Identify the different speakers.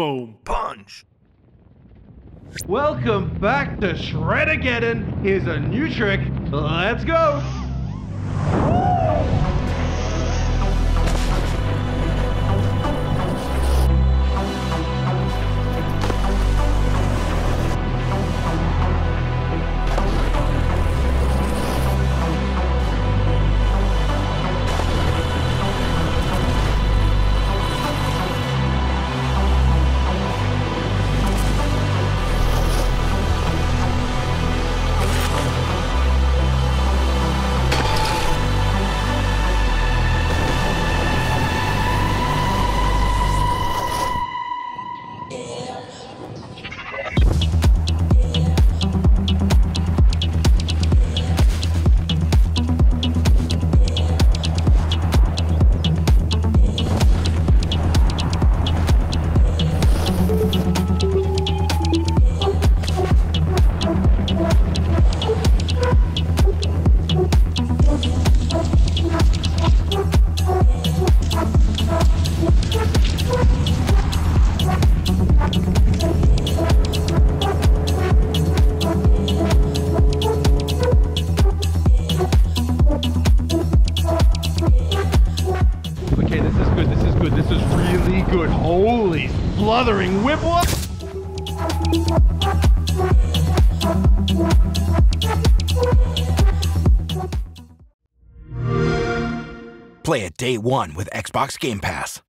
Speaker 1: Boom. Punch.
Speaker 2: Welcome back to Shredageddon. Here's a new trick. Let's go. Okay, this is good. This is good. This is really good. Holy sluthering whipple.
Speaker 3: Play it day one with Xbox Game Pass.